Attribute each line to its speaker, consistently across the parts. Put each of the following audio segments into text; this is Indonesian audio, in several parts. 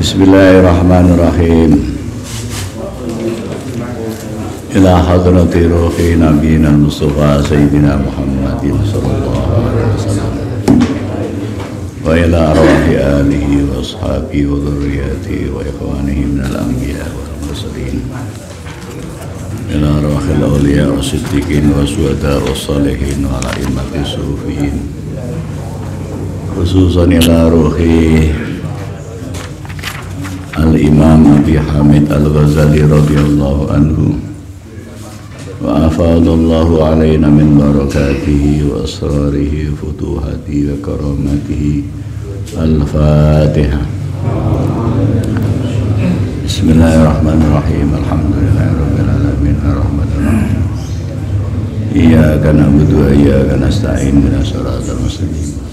Speaker 1: بسم الله الرحمن الرحيم. إلى حضرة روحي نبينا المصطفى سيدنا محمد صلى الله عليه وسلم. وإلى أرواح آله وأصحابه وذرياته وإخوانه من الأنبياء والمرسلين. إلى أرواح الأولياء والصديقين والشهداء والصالحين وعلى أئمة الصوفيين khususan ila ruhi Al-Imam Abi Hamid Al-Ghazali radhiyallahu anhu. Wa afadallahu alayna min barakatihi wa asrarihi futuhati wa karamatihi. Al Fatiha. Bismillahirrahmanirrahim Alhamdulillahirabbil alamin. Arrahmanir rahim Iyyaka na'budu wa iyyaka nasta'in. Ihdinas siratal mustaqim.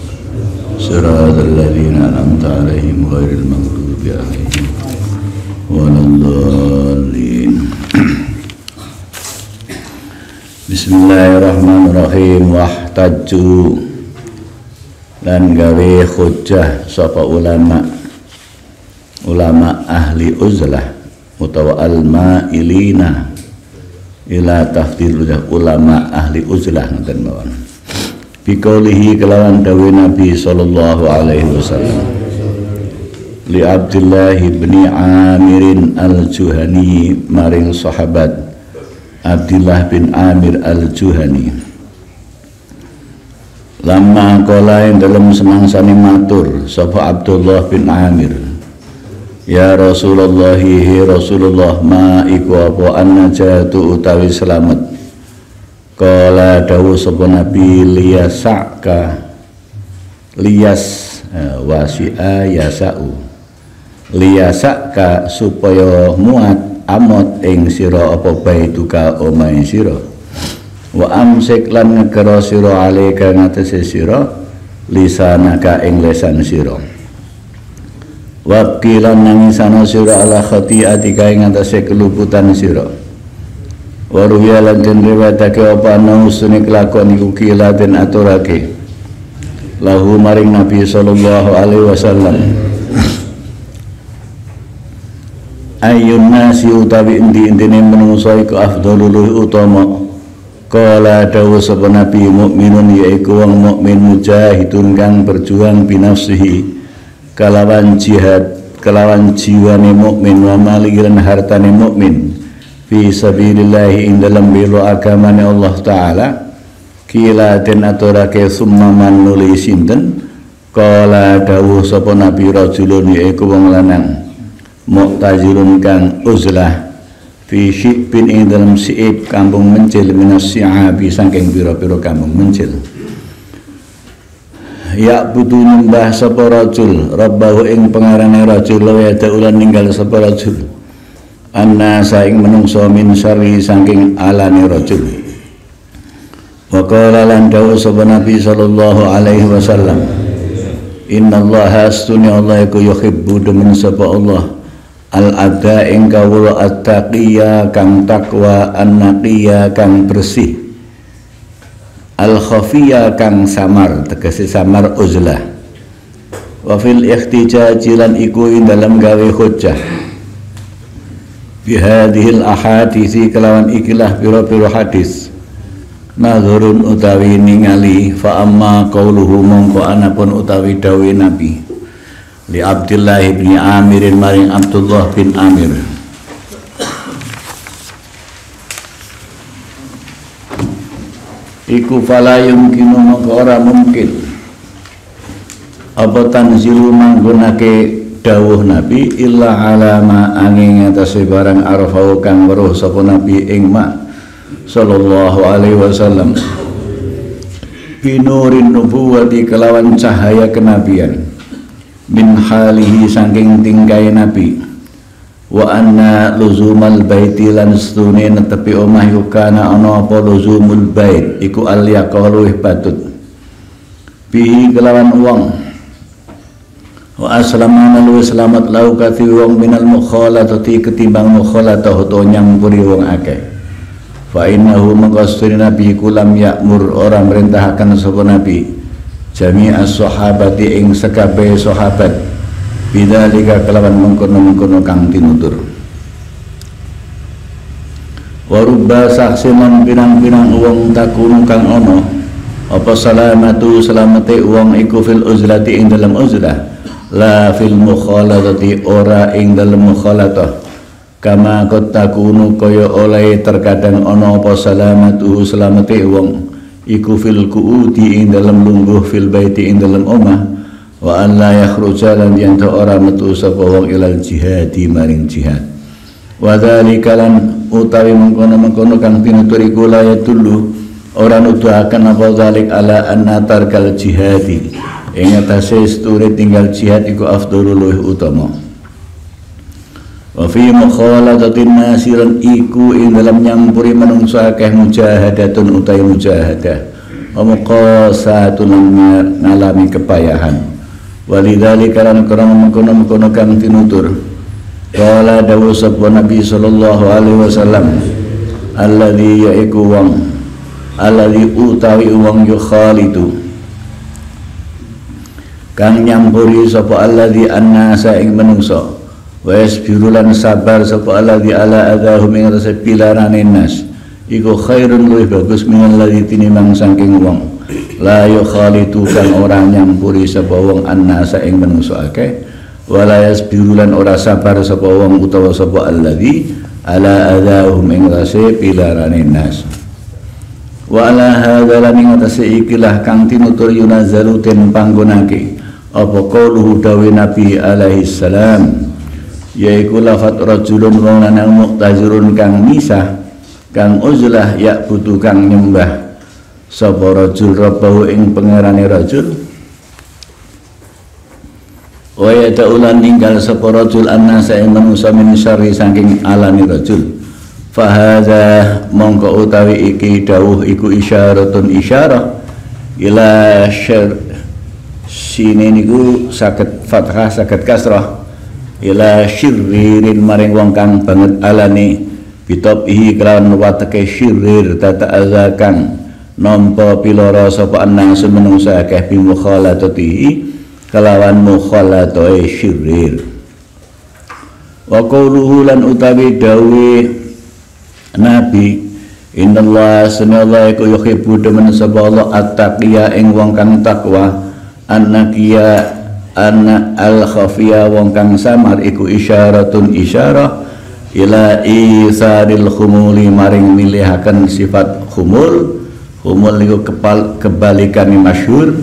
Speaker 1: صراط المستقيم صراط الذين أنعمت عليهم غير المغضوب عليهم ولا الضالين بسم الله الرحمن الرحيم واحتجوا lan gawe hujjah sapa ulama ulama ahli uzlah utawa al-ma'ilina ila tafdil ulama ahli uzlah ngoten mawon biqaulihi kelawan dawe Nabi sallallahu alaihi wasallam. Li Abdullah bin Amir al-Juhani maring sahabat Abdullah bin Amir al-Juhani. Lama kala yang dalam semangsani matur Sapa Abdullah bin Amir Ya Rasulullah Rasulullah ma iku apa annajatu utawi selamat Kala dawu sapa Nabi liyasaka. Liyas eh, wasi'a yasa'u. Liyasaka supaya muat amot ing sira apa baituka omahe sira. Wa amsik lan ngekero sira alika ngatese sira lisanaka ing lesan sira. Wakilan nangisana sira ala khati'atika ing atase keluputan sira waruya lan den riwayatake apa? Ana usune kelakon iku kila den aturake. Lahu maring nabi sallallahu alaihi wasallam. Ayun nasi utawi endi-endine menungso iku afdhalul utama. Kala dawu sapa nabi mukminun yaiku wong mukmin mujahidun kang berjuang binafsihi kalawan jihad kelawan jiwane mukmin wa mali lan hartane mukmin fi sabilillah ing dalam bela agamane Allah taala. Kila den aturake summa man nuli sinten kala dawuh sapa nabi rajulun yaiku wong lanang mu'tazilun kang uzlah. Fi syibin ing dalam siib kampung mencil minas si'abi saking pira-pira kampung mencil. Ya butuh nyembah sapa rajul rabbahu ing pengarane rajul lawa ada ulan ninggal sapa rajul anna saing menungso min syari saking alane rajul. Wa qala lan dawu sapa nabi sallallahu alaihi wasallam inna allaha astuni allah iku yuhibbu demen sapa allah. Al ada ing kawula attaqiyya kang takwa an-naqiyya kang bersih. Al khafiyya kang samar tegese samar uzlah. Wa fil ikhtijaj lan iku dalam gawe hujjah bi hadhil ahadisi kelawan ikilah pira-pira hadis. Nazarun utawi ningali fa amma qauluhu mongko anapun utawi dawe nabi. Li Abdullah bin Amir maring Abdullah bin Amir. Iku fala yumkinu maka ora mungkin. Apa tanzilu manggonake dawuh nabi illa alama angin atase barang arfau kang weruh sapa nabi ing ma sallallahu alaihi wasallam. Binurin nubuwati kelawan cahaya kenabian. Min halihi saking tingkai nabi. Wa anna luzumal baiti lan stune netepi omah iku kana ana apa luzumul bait iku al yaqalu patut bihi kelawan wong wa aslamana lu selamat lau kati wong minal mukhalatati ketimbang mukhalatah to nyampuri wong akeh fa innahu maqasdun nabi kulam yakmur ora merintahaken sapa nabi jami'as sahabati ing sekabe sahabat bidzalika kelawan mengkono-mengkono kang tinutur warubba saksiman pirang-pirang uang takunu kang ono apa salamatu selamate uang iku fil uzlati ing dalam uzlah la fil mukhalatati ora ing dalam mukhalatah. Kama kot takunu kaya oleh terkadang ono apa salamatu selamate wong. Iku fil kuuti ing dalam lungguh fil baiti ing dalam omah. Wa an la yakhruja lan yen ora metu sapa wong ilal jihadi maring jihad. Wa dzalika lan utawi mengkono-mengkono kang pinutur iku la yatullu ora nuduhaken apa zalik ala anna tarkal jihadi ing atase sturi tinggal jihad iku afdhalul utama. Wa fi mukhalatatin nasiran iku ing dalam nyampuri manungsa akeh mujahadatun utai mujahadah. Wa muqasatun ngalami kepayahan. Walidzalika lan karena mengkono-mengkono kang tinutur. Kala dawu sabwa Nabi sallallahu alaihi wasallam alladhi yaiku wang alladhi utawi wang yukhalitu kang nyampuri sapa alladzi annasa ing manungsa wa yasbiru sabar sapa alladzi ala adahum ing rasa pilarane nas. Iku khairun luwih bagus min alladzi tinimang saking wong. La yukhalitu kang ora nyampuri sapa wong annasa ing manungsa akeh. Wala yasbiru ora sabar sapa wong utawa sapa alladzi ala adahum ing rasa pilarane nas. Wa ala hadza lan ing ikilah kang tinutur yunazalu den panggonake apa qauluhu dawi Nabi alaihi salam? Yaiku lafat rajulun wong lanang muktazirun kang misah kang uzlah ya butuh kang nyembah. Sapa rajul rabbahu ing pangerane rajul? Wa yata'ulan ninggal sapa rajul annasa ing manusa min syarri saking alani rajul. Fahadha mongko utawi iki dawuh iku isyaratun isyarah ila syar sini niku sakit fathah sakit kasrah. Ila syiririn maring wong kang banget alani. Ihi kelawan wateke syirir tata azakan nampa piloro sapa anang semenungsa akeh bi mukhalatatihi kelawan mukhalatoe syirir wa qawluhu lan utawi dawe nabi Innallaha sunallahu yuhibbu. Demen sapa Allah at-taqiya ing wong kang takwa annakiya anna al khafiya wong kang samar iku isyaratun isyarah ila isaril khumuli maring milihaken sifat khumul. Khumul niku kebal kebalikane masyhur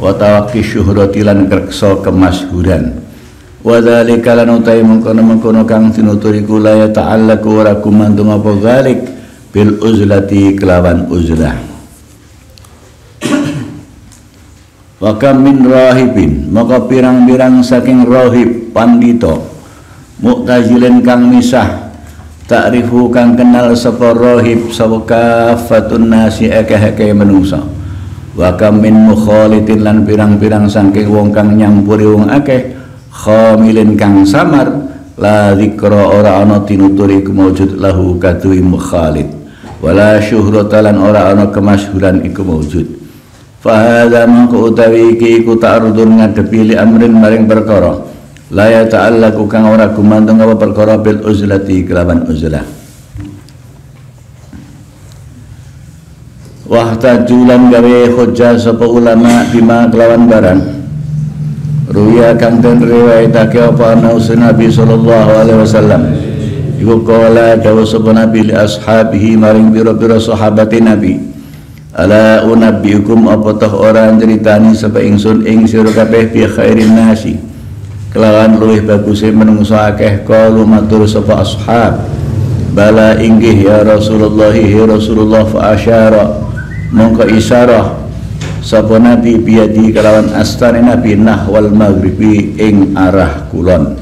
Speaker 1: wa tawaqqi syuhrati lan kreksa kemasyhuran. Wa dzalika lan utai mengkono-mengkono kang tinuturiku la ya ta'allaku wa rakumantung apa bil uzlati kelawan uzlah Waka min rahibin maka pirang-pirang saking rahib pandito muktazilin kang misah ta'rifu kang kenal sapa rahib sapa kafatun nasi akeh-akeh menungsa Waka min mukhalitin lan pirang-pirang saking wong kang nyampuri wong akeh khamilin kang samar la zikra ora ana tinuturi kumawjud lahu kadui mukhalid wala syuhrata lan ora ana kemasyhuran iku mawjud Fahadha mangku utawi iki iku ta'arudun ngadepi li amrin maring perkara. La ya ta'allaku kang ora gumantung apa perkara bil uzlati kelawan uzlah. Wahtajulan gawe hujjah sapa ulama bima kelawan barang. Ruya kang den riwayatake apa ana Nabi sallallahu alaihi wasallam. Iku kala dawu sapa Nabi li ashabihi maring biro-biro sahabati Nabi Ala unabbiukum apa toh orang ceritani sapa ingsun ing sira kabeh bi khairin nasi. Kelawan luwih baguse menungso akeh kalu matur sapa ashab. Bala inggih ya Rasulullah ya Rasulullah fa asyara mongko isyarah sapa nabi biadi kelawan astane nabi nahwal maghribi ing arah kulon.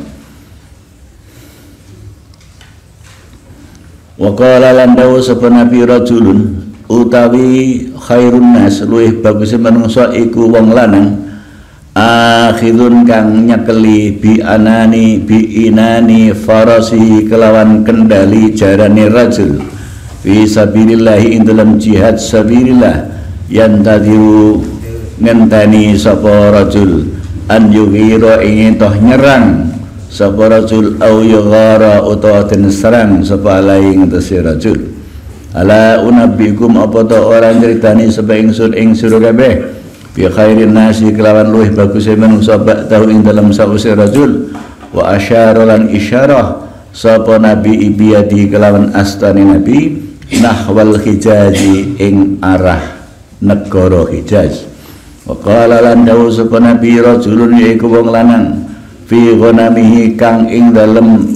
Speaker 1: Wa qala lan dawu sapa nabi rajulun utawi khairun nas luwih bagus manungsa iku wong lanang. Akhirun kang nyekeli bi anani bi inani farasi kelawan kendali jarane rajul. Fi sabilillah ing dalam jihad sabilillah. Yang tadiru ngenteni sapa rajul. An yughira ingin toh nyerang sapa rajul. Au yughara utawa den serang sapa alai ngetesi rajul ala unabbikum apa to orang ceritani sapa ingsun ing sira kabeh? Bi khairin nasi kelawan luih bagus manungsa tahu ing dalam sause rajul. Wa asyara lan isyarah sapa nabi ibiyadi kelawan astani nabi nahwal hijaji ing arah negara hijaz. Wa qala lan dawu sapa nabi rajulun yaiku wong lanang fi ghanamihi kang ing dalem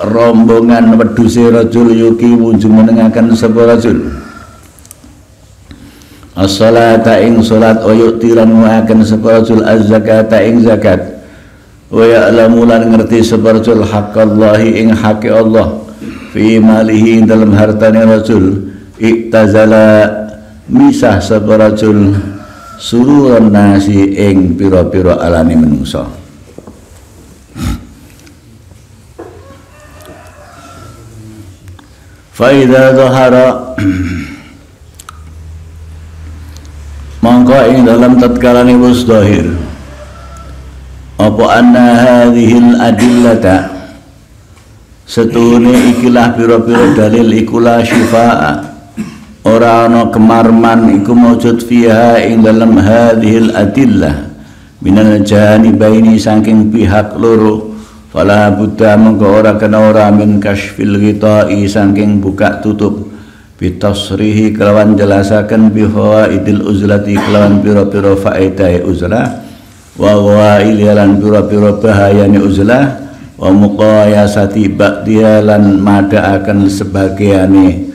Speaker 1: rombongan wedhuse rajul yuki wujung menengaken sapa rajul. As-salata ing salat wa yu'tiran muakan sapa rajul az-zakata ing zakat. Wa ya'lamu lan ngerti sapa rajul haqqallahi ing haqqi Allah fi malihi dalam hartane rajul. Iktazala misah sapa rajul sururan nasi ing pira-pira alane menungsa Faida zahara Mongko ing dalam tatkala wis zahir apa anna hadhil adillata setune ikilah pira-pira dalil ikulah syifaa ora ana kemarman iku maujud fiha ing dalam hadhil adillah minal janibaini saking pihak loro fala buddha mengko ora kena ora min kasfil ghita'i saking buka tutup. Bitasrihi kelawan jelasaken bihawa idil uzlati kelawan pira-pira faedah uzlah. Wa ghail lan pira-pira bahayane uzlah. Wa muqayasati ba'diya lan madaaken sebagiane.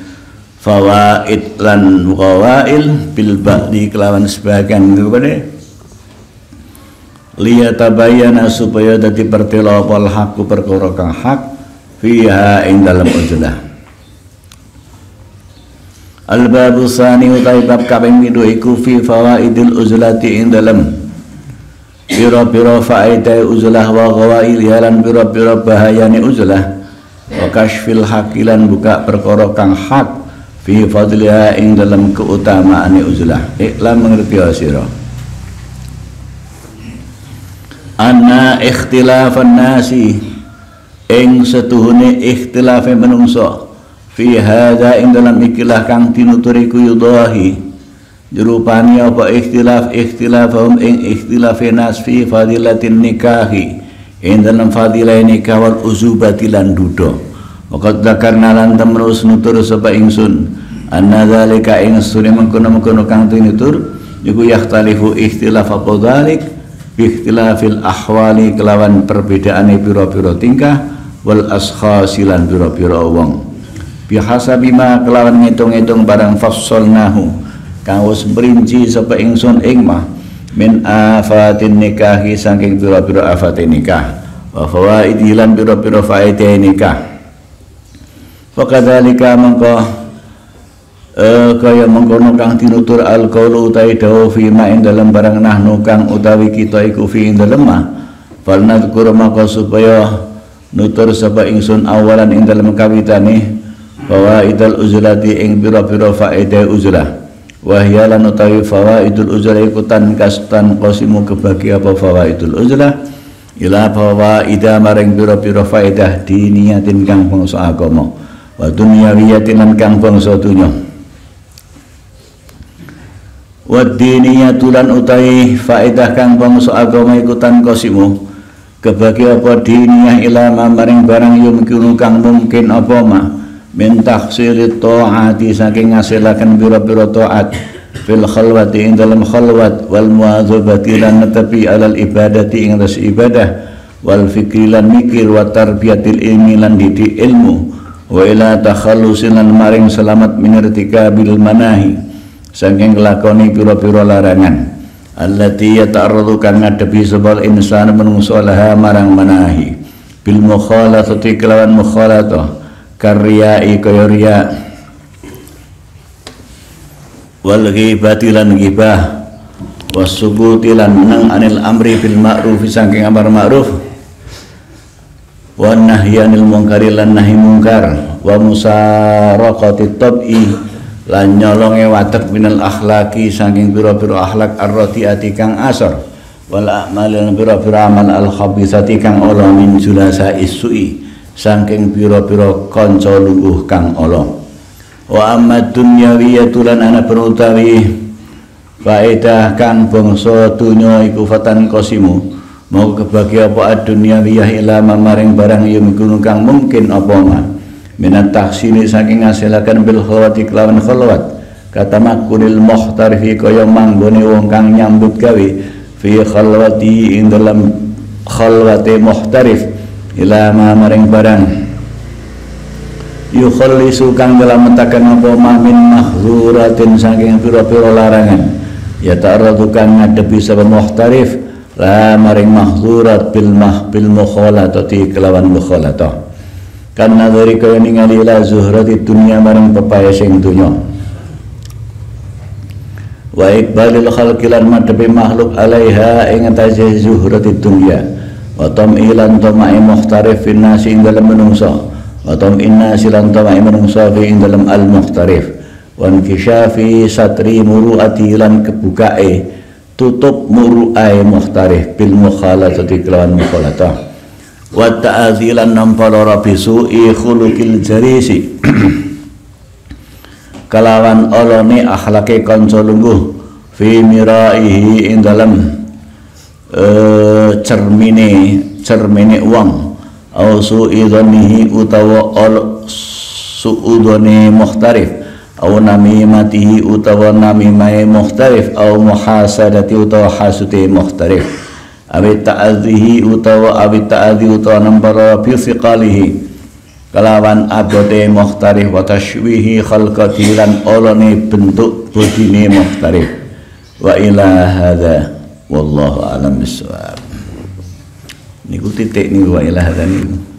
Speaker 1: Fawaid lan qawail bil ba'di kelawan sebagian kepada liya tabayana supaya dadi pertelo apa hakku perkara kang hak fiha ing dalam ujlah al babu sani utai bab kaping pindho iku fi fawaidil uzlati ing dalam pira-pira faedah uzlah wa qawail yalan pira-pira bahayane uzlah. Wa kashfil hakilan buka perkara kang hak fi fadliha ing dalam keutamaan uzlah. Iklam mengerti asira anna ikhtilafan nasi. Ing setuhune ikhtilafe menungso. Fi hadza ing dalam ikilah kang tinuturi ku yudahi jurupani apa ikhtilaf ikhtilafahum ing ikhtilafe nas fi fadilatin nikahi. Ing dalam fadilah nikah wal uzubati lan dudo Waqad dzakarna lan tamrus nutur sapa ingsun. Anna dzalika ingsun mengkono-mengkono kang tinutur iku yakhtalifu ikhtilaf apa dzalik bi ikhtilafil ahwali kelawan perbedaane pira-pira tingkah wal askhasilan pira-pira wong. Bi hasabi ma kelawan ngitung-ngitung barang fassalnahu kang wis merinci sapa ingsun ing mah min afatin nikahi saking pira-pira afatin nikah wa fawaidi lan pira-pira faedah nikah. Fakadzalika mengko eh, kaya mengkono kang tinutur al qaulu utai dawu fi ma ing dalam barang nahnu kang utawi kita iku fi ing dalem ma. Fal nadhkur maka supaya nutur sapa ingsun awalan ing dalem kawitane bahwa idal uzlati ing pira-pira faedah uzlah. Wahya lan utawi fawaidul uzlah iku tan kastan kebagi apa fawaidul uzlah? Ila fawaida maring pira-pira faedah diniyatin kang bangsa agama wa dunyawiyatin kang bangsa dunya wa diniyatulan utai faedah kang bangsa agama ikutan kosimu kebagi apa diniyah ilama maring barang yumkinu kang mungkin apa ma? Min takhsilit ta'ati saking ngasilakan biro-biro ta'at. Fil khalwati ing dalam khalwat. Wal muadzabati lan netepi alal ibadati ing atas ibadah. Wal fikri lan mikir wa tarbiyatil ilmi lan didik ilmu. Wa ila takhallusin maring selamat minertika bil manahi saking lakoni pira-pira larangan. Allati yata'arradu kang ngadepi sebal insan menungso laha marang manahi bil mukhalatati kelawan mukhalatah. Karyai kaya riya. Wal ghibati lan ghibah. Wasubuti lan nang anil amri bil ma'ruf saking amar ma'ruf. Wa nahyanil munkari lan nahi munkar wa musaraqati tab'i lan nyolonge watek minal akhlaki saking pira-pira akhlak arratiati kang asor. Wal a'mal lan pira-pira amal al khabithati kang ala min julasa isui saking pira-pira kanca lungguh kang ala. Wa amma dunyawiyatu lan ana penutawi faedah kang bangsa dunya iku fatan kosimu mau kebagi apa dunia wiyah ila maring barang yang kang mungkin apa ma minat taksini saking ngasilakan bil khawati kelawan khalwat. Kata makunil muhtarifi kaya manggone wong kang nyambut gawe fi khalwati ing dalam khalwati muhtarif ila maring barang. Yukhallisu kang dalam metakan apa ma min mahzuratin saking pira-pira larangan. Ya ta'aradu kang ngadepi sabab muhtarif la maring mahzurat bil mah bil mukhalatati kelawan mukhalatah karena dari kau ningali ila zuhrati dunia maring pepaya sing dunya. Wa ikbalil khalqi lan makhluk alaiha ing atase zuhrati dunya. Wa tam'ilan tamai muhtarif fin nasi ing dalem menungsa. Wa tam'inna silan tamai menungsa fi ing al muhtarif wa inkishafi satri muruati lan kebukae tutup muruai muhtarif bil mukhalatati kelawan mukhalatah wa ta'adzilan nampalora bisu'i khuluqil jarisi. Kelawan olone akhlake kanca lungguh fi miraihi ing uh, cermine cermine wong au su'idhanihi utawa ol su'udhani muhtarif au namimatihi utawa namimai muhtarif au muhasadati utawa hasuti muhtarif awi ta'adhihi utawa awi ta'adhi utawa nambara fi siqalihi kelawan abote muhtarif wa tashwihi khalqati lan olone bentuk bodine muhtarif wa ila hadha wallahu alam bisawab niku titik niku wa ila hadha niku